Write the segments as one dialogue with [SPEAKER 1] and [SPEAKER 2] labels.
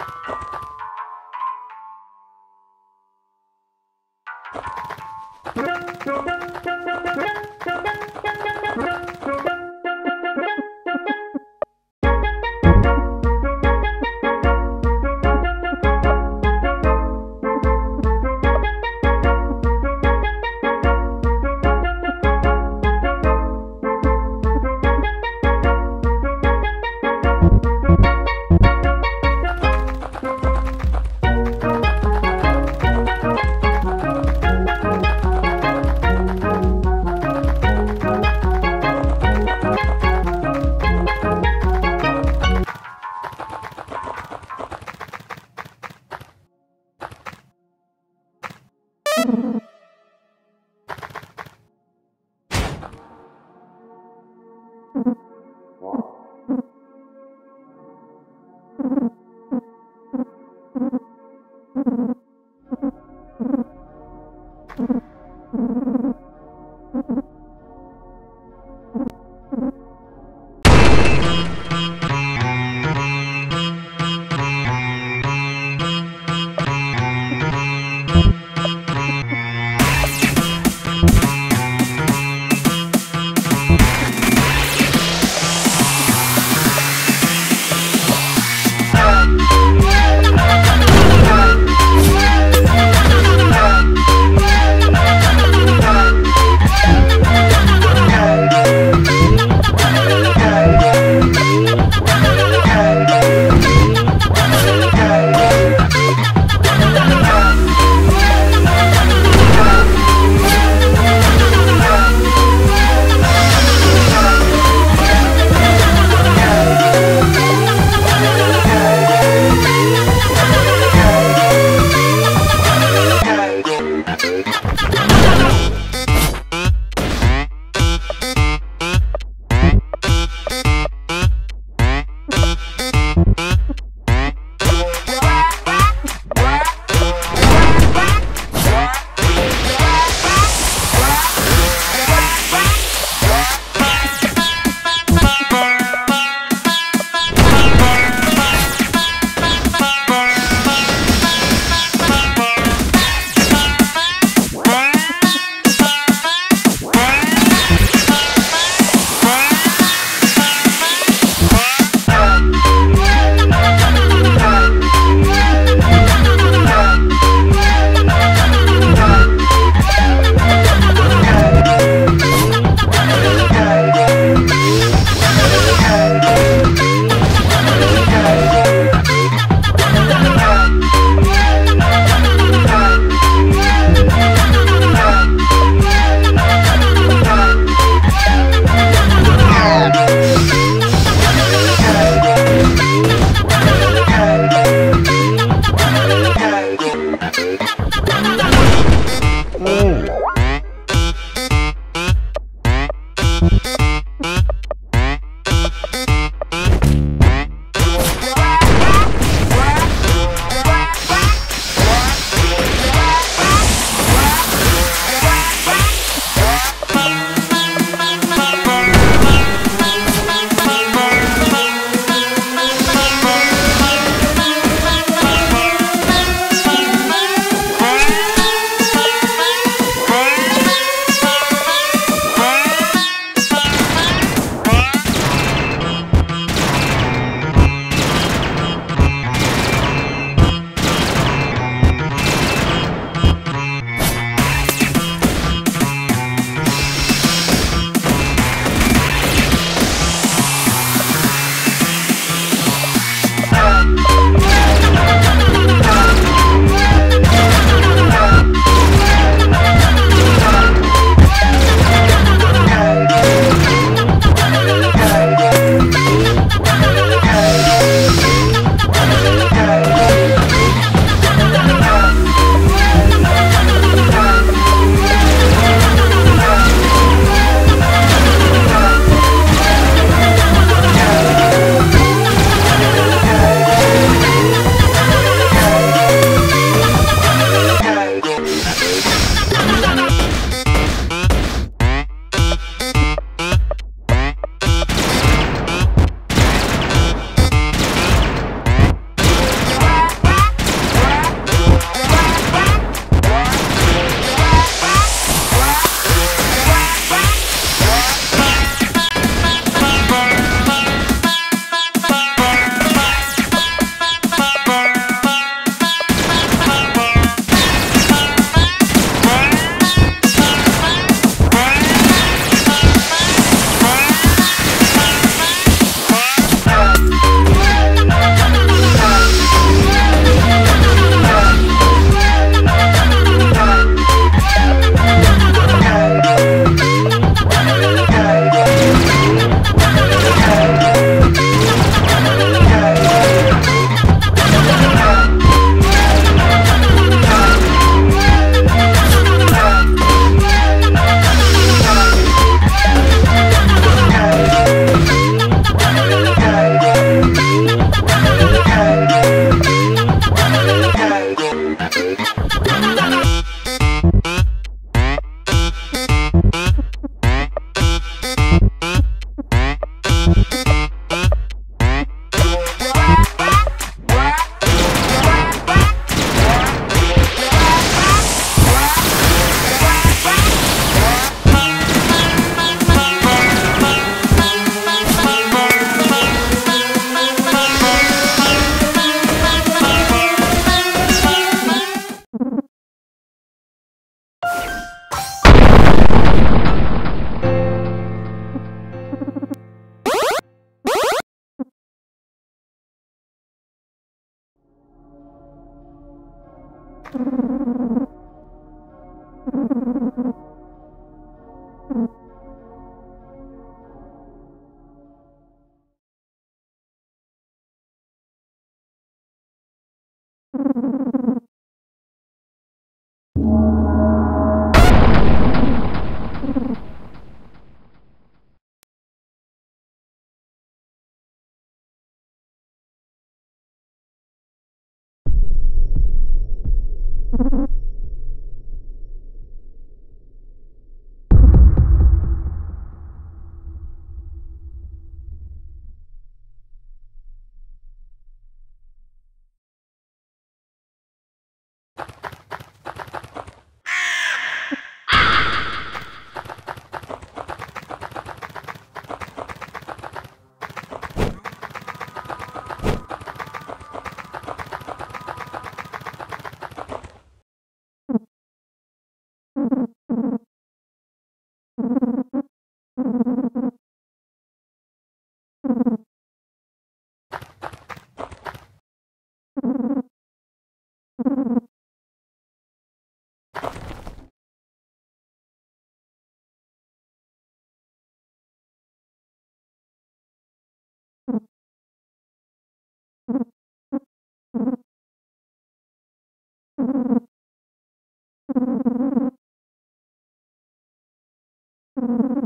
[SPEAKER 1] Thank you. Mm-hmm.
[SPEAKER 2] Mm-hmm. you.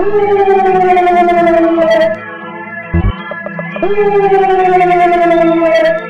[SPEAKER 1] Thank you.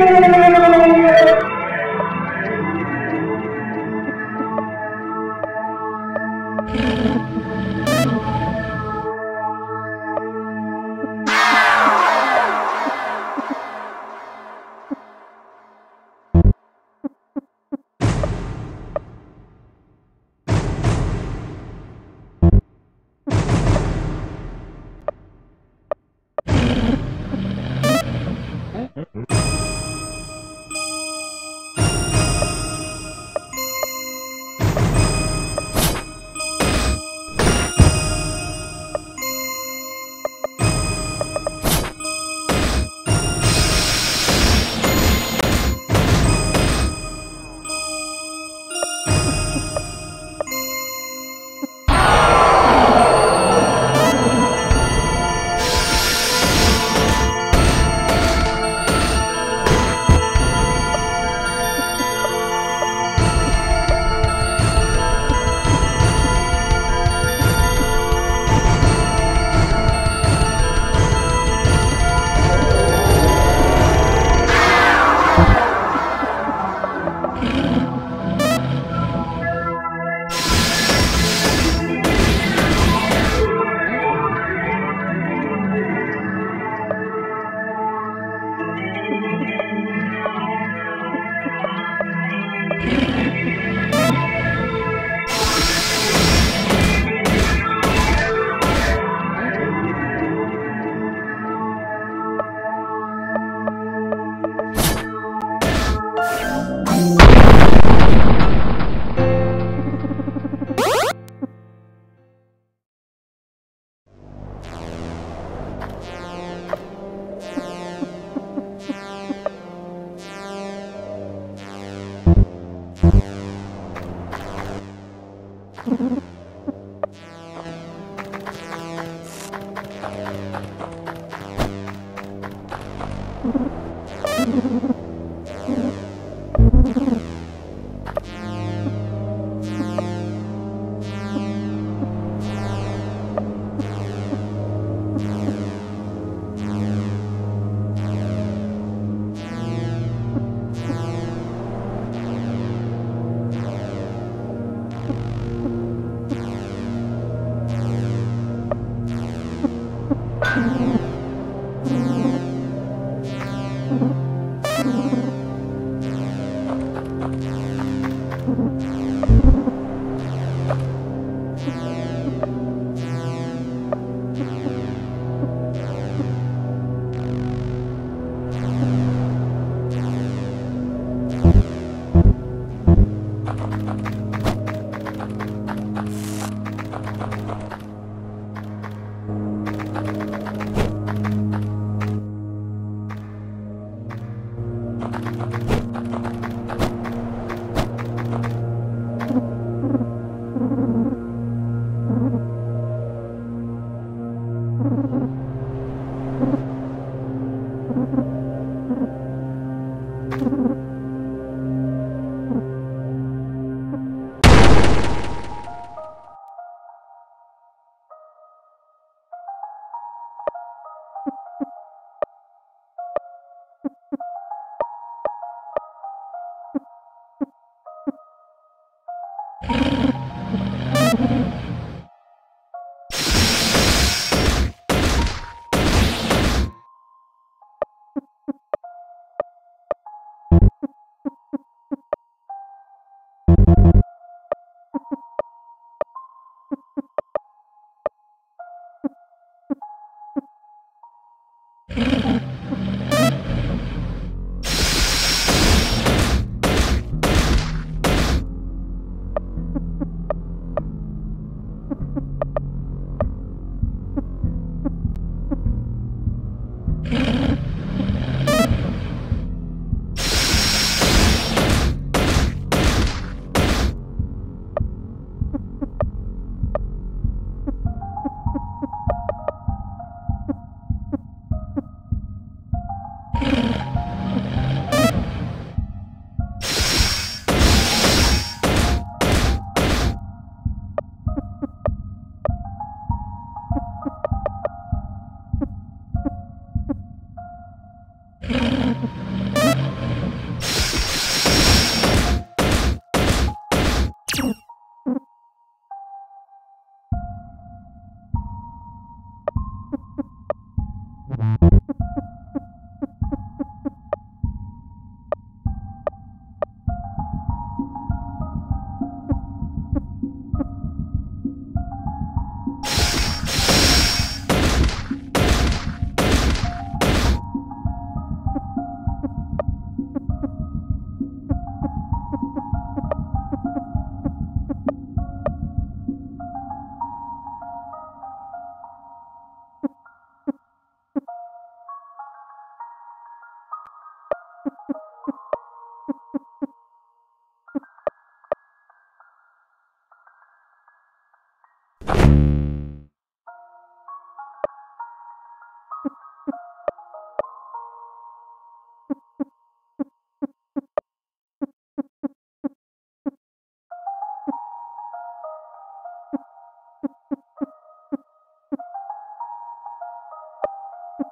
[SPEAKER 1] Thank you.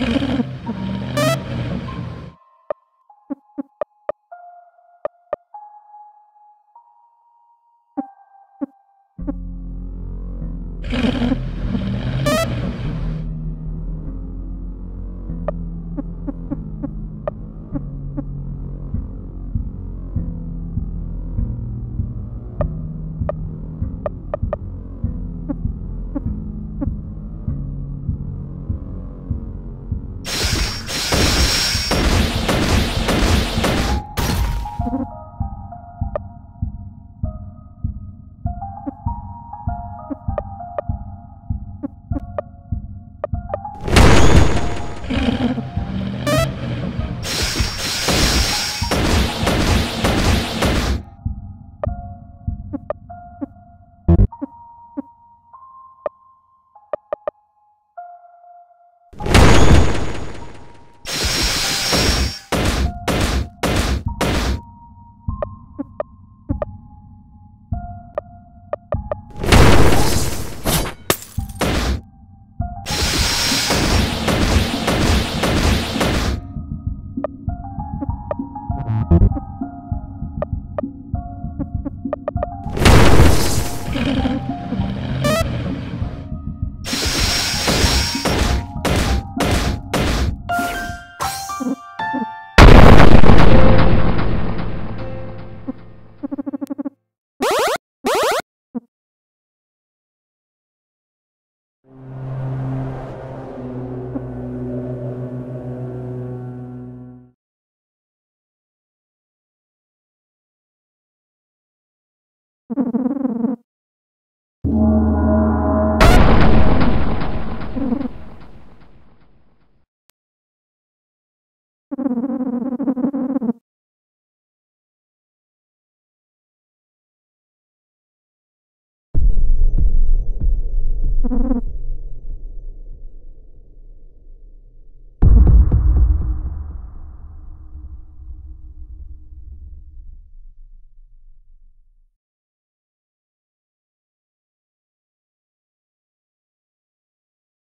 [SPEAKER 1] you